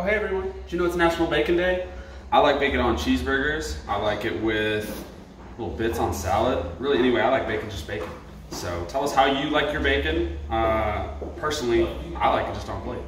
Oh hey everyone, do you know it's National Bacon Day? I like bacon on cheeseburgers. I like it with little bits on salad. Really, anyway, I like bacon just bacon. So tell us how you like your bacon. Uh, personally, I like it just on plate.